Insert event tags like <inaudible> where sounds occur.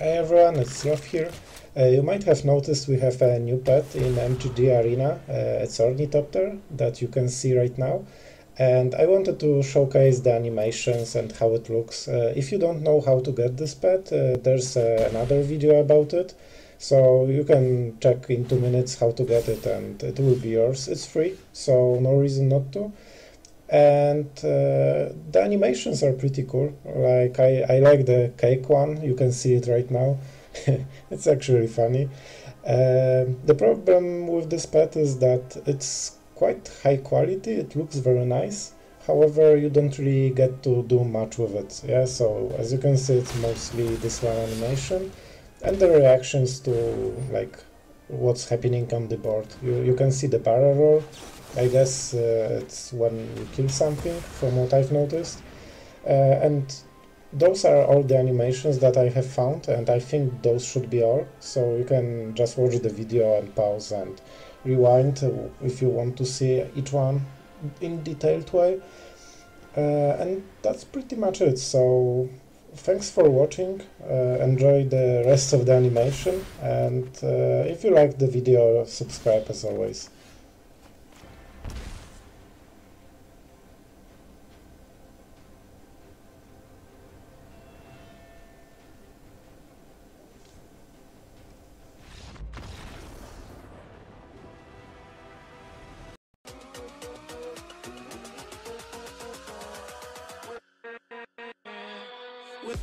Hi everyone, it's Rof here. Uh, you might have noticed we have a new pet in MTG Arena. Uh, it's Ornithopter that you can see right now. And I wanted to showcase the animations and how it looks. Uh, if you don't know how to get this pet, uh, there's uh, another video about it. So you can check in two minutes how to get it and it will be yours. It's free, so no reason not to and uh, the animations are pretty cool. Like I, I like the cake one. You can see it right now. <laughs> It's actually funny. Uh, the problem with this pet is that it's quite high quality. It looks very nice. However you don't really get to do much with it. Yeah so as you can see it's mostly this one animation. And the reactions to like what's happening on the board you, you can see the barrel roll I guess uh, it's when you kill something, from what I've noticed. Uh, and those are all the animations that I have found, and I think those should be all. So you can just watch the video and pause and rewind if you want to see each one in detailed way. Uh, and that's pretty much it. So thanks for watching. Uh, enjoy the rest of the animation, and uh, if you like the video, subscribe as always. With